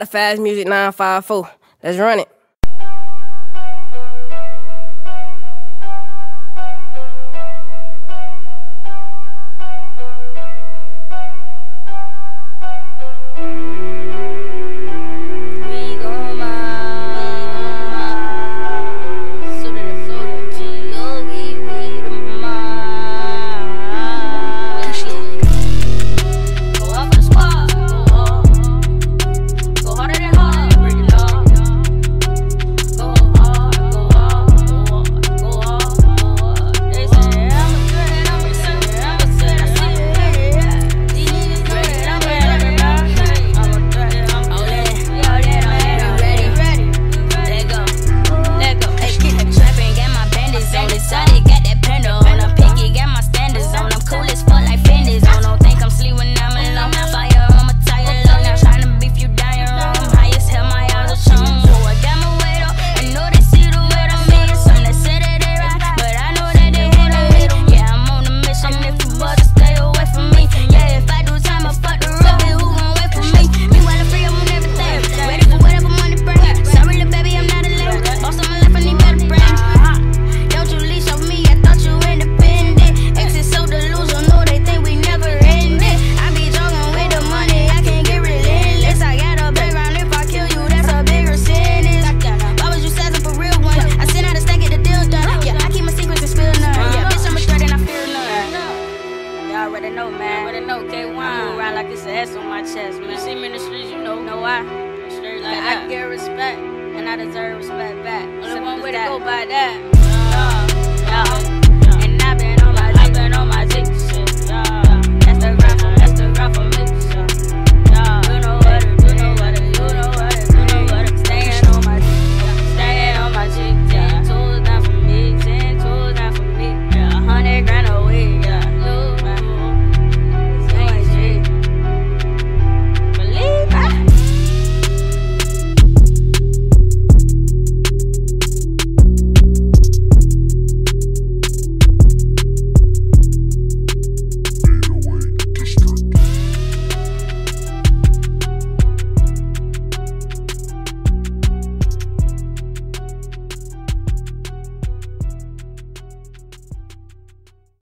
The fast music 954. Let's run it. Already know, man. Already know, K1. I move around like it's an S on my chest, man. You see me in the streets, you know. know why? Straight like I that. get respect, and I deserve respect back. Only one way to go by that.